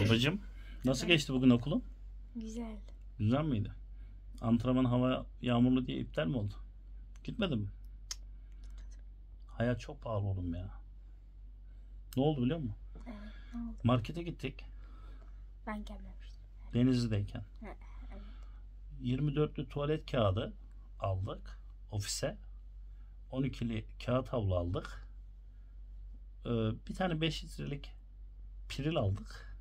Babacım nasıl geçti bugün okulun? Güzel. Güzel miydi? Antrenman hava yağmurlu diye iptal mi oldu? Gitmedin mi? Hayat çok pahalı oğlum ya. Ne oldu biliyor musun? Evet. Ne oldu? Markete gittik Ben gelmemiştim. Denizli'deyken. Evet. 24'lü tuvalet kağıdı aldık ofise. 12'li kağıt havlu aldık. Ee, bir tane 5 litrelik piril aldık.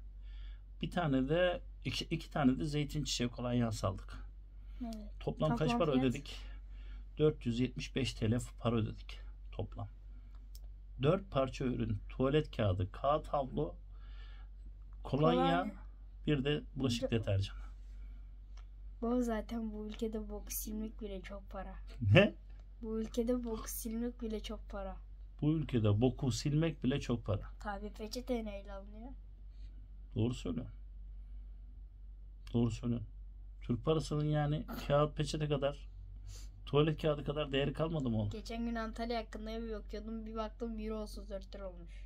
Bir tane de iki, iki tane de zeytin çiçeği kolonyası aldık. Evet. Toplam, kaç Toplam para fiyat? ödedik? 475 TL para ödedik toplam. 4 parça ürün, tuvalet kağıdı, kağıt havlu, kolonya, Kolonya. bir de bulaşık deterjanı. Bu zaten bu ülkede bok silmek bile çok para. Ne? Bu ülkede bok silmek bile çok para. Bu ülkede boku silmek bile çok para. Tabi peçete neyle alınıyor? Doğru söylüyorsun. Doğru söylüyorsun. Türk parasının yani kağıt peçete kadar, tuvalet kağıdı kadar değeri kalmadı mı oğlum? Geçen gün Antalya hakkında bir bakıyordum. Bir baktım Euro 34 lira olmuş.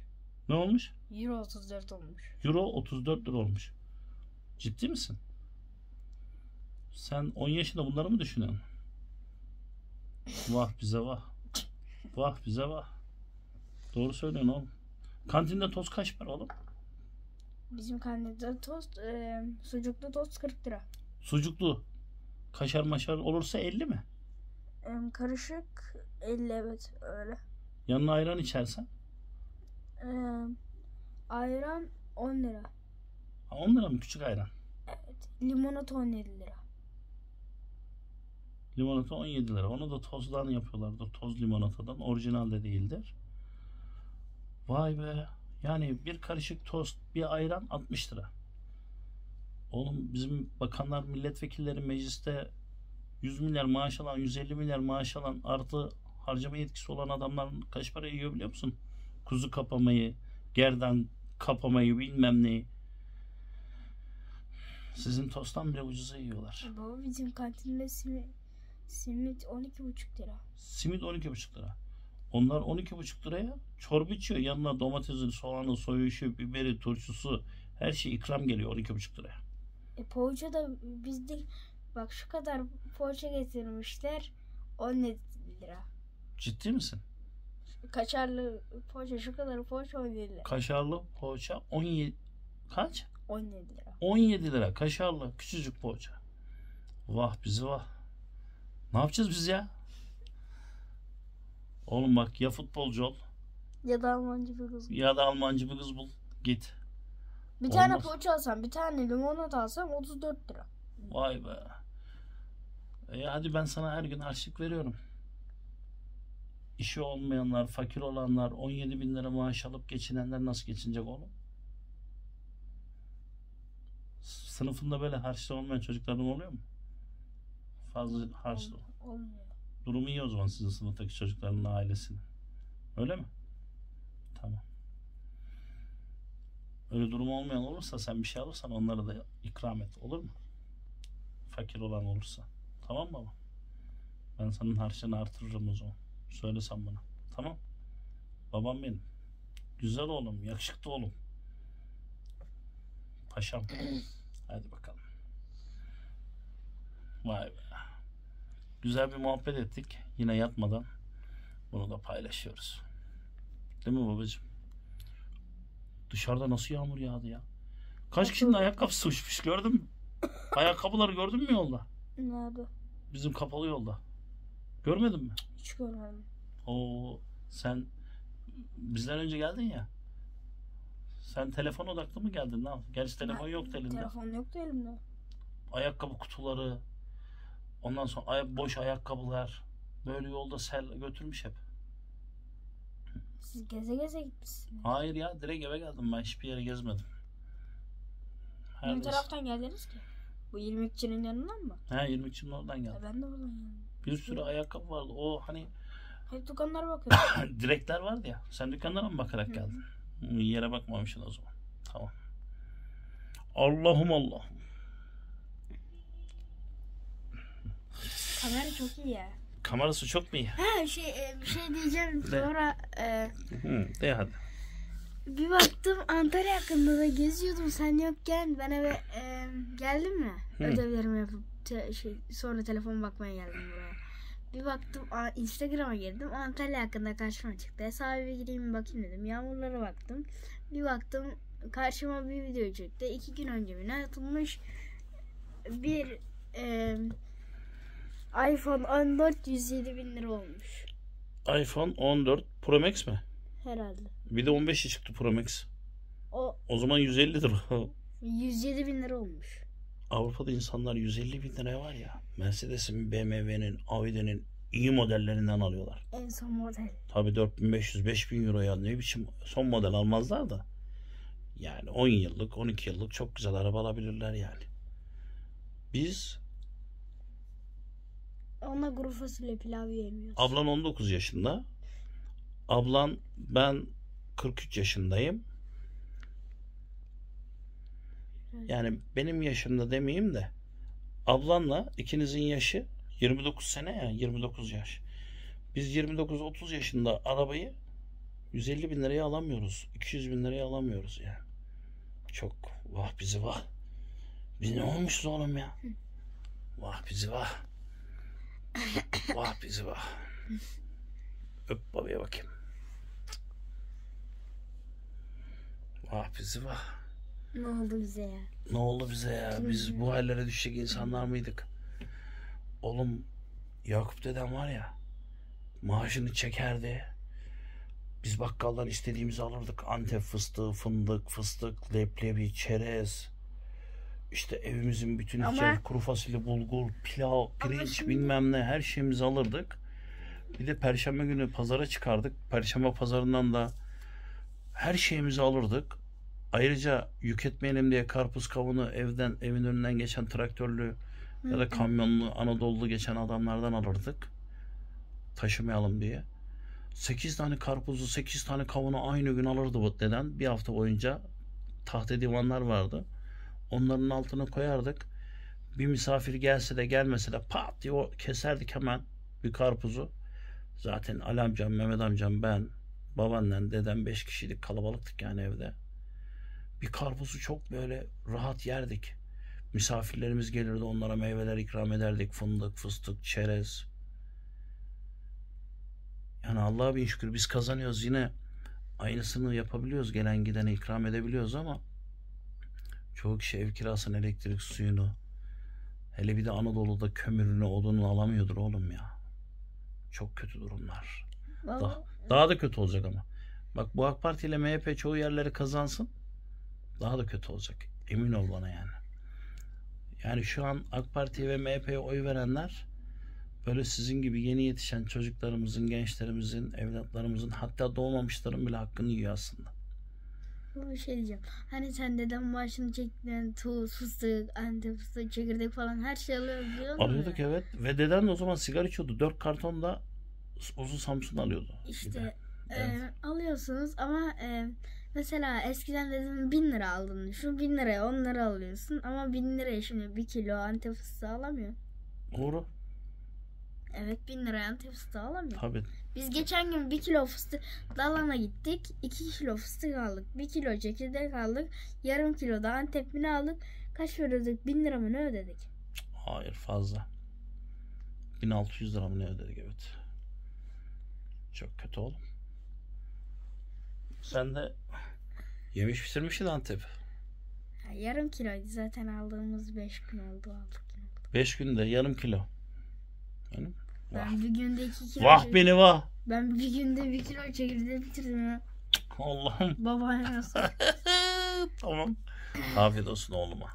Ne olmuş? Euro 34 olmuş. Euro 34 lira olmuş. Ciddi misin? Sen 10 yaşında bunları mı düşünüyorsun? Vah bize vah. Vah bize vah. Doğru söylüyorsun oğlum. Kantinde toz kaç para oğlum? Bizim kandida tost, e, sucuklu tost 40 lira. Sucuklu. Kaşar maşar olursa 50 mi? E, karışık 50 evet öyle. Yanına ayran içersen. E, ayran 10 lira. Ha, 10 lira mı küçük ayran? Evet. Limonata 17 lira. Limonata 17 lira. Onu da tozdan yapıyorlardır. Toz limonatadan. Orijinal de değildir. Vay be. Yani bir karışık tost, bir ayran 60 lira. Oğlum bizim bakanlar, milletvekilleri mecliste 100 milyar maaş alan, 150 milyar maaş alan artı harcama yetkisi olan adamlar kaç para yiyor biliyor musun? Kuzu kapamayı, gerdan kapamayı bilmem neyi. Sizin tosttan bile ucuza yiyorlar. Baba bizim kantinde simit, simit 12,5 lira. Simit 12,5 lira. Onlar 12,5 liraya çorba içiyor. Yanına domatesi, soğanı, soyuşu, biberi, turşusu her şey ikram geliyor 12,5 liraya. E poğaça da bizde bak şu kadar poğaça getirmişler 17 lira. Ciddi misin? Kaçarlı poğaça şu kadar poğaça 17 lira. Kaşarlı poğaça 17 kaç? 17 lira. 17 lira kaşarlı küçücük poğaça. Vah bizi vah. Ne yapacağız biz ya? Oğlum bak ya futbolcu ol Ya da Almancı bir kız. ya da Almancı bir kız bul. Git. Bir tane Olmaz. poğaça alsam bir tane limonata alsam 34 lira. Vay be. E hadi ben sana her gün harçlık veriyorum. İşi olmayanlar, fakir olanlar, 17 bin lira maaş alıp geçinenler nasıl geçinecek oğlum? Sınıfında böyle harçlı olmayan çocukların oluyor mu? Fazla harçlı. Ol- Olmuyor. Durumu iyi o zaman sizin sınıftaki çocukların ailesinin. Öyle mi? Tamam. Öyle durumu olmayan olursa sen bir şey alırsan onlara da ikram et. Olur mu? Fakir olan olursa. Tamam baba? Ben senin harçlığını artırırım o zaman. Söylesen bana. Tamam. Babam benim. Güzel oğlum. Yakışıklı oğlum. Paşam. Hadi bakalım. Vay be. Güzel bir muhabbet ettik. Yine yatmadan. Bunu da paylaşıyoruz. Değil mi babacığım? Dışarıda nasıl yağmur yağdı ya? Kaç kişinin ayakkabısı uçmuş gördün mü? Ayakkabıları gördün mü yolda? Nerede? Bizim kapalı yolda. Görmedin mi? Hiç görmedim. Oo sen bizden önce geldin ya. Sen telefon odaklı mı geldin? Ne yaptın? Gerçi telefon yoktu elinde. Telefon yoktu elimde. Ayakkabı kutuları. Ondan sonra ay- boş ayakkabılar. Böyle yolda sel götürmüş hep. Siz geze geze gitmişsiniz. Hayır ya direkt eve geldim ben hiçbir yere gezmedim. Her Ne taraftan geldiniz ki? Bu 22'cinin yanından mı? He 23'ün oradan E geldim. ben de oradan geldim. Bir sürü ayakkabı vardı. O hani Hep dükkanlara bakıyorum. direkler vardı ya. Sen dükkanlara mı bakarak geldin? Yere bakmamışsın o zaman. Tamam. Allah'ım Allah. Kamera çok iyi ya. Kamerası çok mu iyi? Ha şey e, bir şey diyeceğim Ne? sonra e, Hı, de hadi. bir baktım Antalya hakkında da geziyordum sen yokken ben eve e, geldim mi? Hı. Ödevlerimi yapıp te- şey, sonra telefon bakmaya geldim buraya. Bir baktım a- Instagram'a girdim Antalya hakkında karşıma çıktı. Hesaba bir gireyim bakayım dedim. Yağmurlara baktım. Bir baktım karşıma bir video çıktı. İki gün önce mi ne atılmış bir e, iPhone 14 107 bin lira olmuş. iPhone 14 Pro Max mi? Herhalde. Bir de 15'i çıktı Pro Max. O O zaman 150 lira. 107 bin lira olmuş. Avrupa'da insanlar 150 bin liraya var ya Mercedes'in, BMW'nin, Audi'nin iyi modellerinden alıyorlar. En son model. Tabii 4500-5000 euroya ne biçim son model almazlar da. Yani 10 yıllık, 12 yıllık çok güzel araba alabilirler yani. Biz, Onunla kuru fasulye pilav yemiyoruz. ablan 19 yaşında. Ablan, ben 43 yaşındayım. Yani benim yaşımda demeyeyim de ablanla ikinizin yaşı 29 sene ya 29 yaş. Biz 29-30 yaşında arabayı 150 bin liraya alamıyoruz. 200 bin liraya alamıyoruz yani. Çok vah bizi vah. Biz ne olmuşuz oğlum ya? Vah bizi vah. Vah bizi vah. Öp babaya bakayım. Vah bizi vah. Ne oldu bize ya? Ne oldu bize ya? Biz bu hallere düşecek insanlar mıydık? Oğlum Yakup dedem var ya maaşını çekerdi. Biz bakkaldan istediğimizi alırdık. Antep fıstığı, fındık, fıstık, leblebi, çerez. İşte evimizin bütün Ama- ihtiyaç kuru fasulye, bulgur, pilav, pirinç şimdi- bilmem ne her şeyimizi alırdık. Bir de perşembe günü pazara çıkardık. Perşembe pazarından da her şeyimizi alırdık. Ayrıca yük etmeyelim diye karpuz kavunu evden evin önünden geçen traktörlü ya da kamyonlu Anadolu'lu geçen adamlardan alırdık. Taşımayalım diye. 8 tane karpuzu 8 tane kavunu aynı gün alırdı bu deden. Bir hafta boyunca tahta divanlar vardı. Onların altına koyardık. Bir misafir gelse de gelmese de pat diye o keserdik hemen bir karpuzu. Zaten Ali amcam, Mehmet amcam, ben, babaannen, dedem 5 kişiydik. Kalabalıktık yani evde. Bir karpuzu çok böyle rahat yerdik. Misafirlerimiz gelirdi onlara meyveler ikram ederdik. Fındık, fıstık, çerez. Yani Allah'a bin şükür biz kazanıyoruz yine aynısını yapabiliyoruz. Gelen gidene ikram edebiliyoruz ama çoğu kişi ev kirasını, elektrik, suyunu hele bir de Anadolu'da kömürünü, odununu alamıyordur oğlum ya. Çok kötü durumlar. Daha, daha da kötü olacak ama. Bak bu AK Parti ile MHP çoğu yerleri kazansın. Daha da kötü olacak. Emin ol bana yani. Yani şu an AK Parti'ye ve MHP'ye oy verenler böyle sizin gibi yeni yetişen çocuklarımızın, gençlerimizin, evlatlarımızın hatta doğmamışların bile hakkını yiyor aslında. Bir şey diyeceğim. Hani sen dedem maaşını çektiğinden tuz, fıstık, antep fıstığı, çekirdek falan her şey alıyor biliyor musun? Alıyorduk evet. Ve deden de o zaman sigara içiyordu. Dört karton da uzun Samsun alıyordu. Bir. İşte Evet. e, alıyorsunuz ama e, mesela eskiden dedim 1000 lira aldın. Şu 1000 liraya 10 lira alıyorsun ama 1000 liraya şimdi 1 kilo antep fıstığı alamıyor. Doğru. Evet 1000 liraya antep fıstığı alamıyor. Tabii. Biz geçen gün 1 kilo fıstık dalana gittik. 2 kilo fıstık aldık. 1 kilo çekirdek aldık. Yarım kilo da antepini aldık. Kaç ödedik? 1000 lira mı ne ödedik? Hayır fazla. 1600 lira mı ne ödedik evet. Çok kötü oğlum. Sen de yemiş bitirmişsin Antep. Ya, yarım kiloydu zaten aldığımız 5 gün oldu aldık. yine. 5 günde yarım kilo. Benim. Vah. Ben bir günde 2 kilo Vah beni vah. Ben bir günde 1 kilo çekirdeği bitirdim ya. Allah'ım. Babaanne nasıl? tamam. Afiyet olsun oğluma.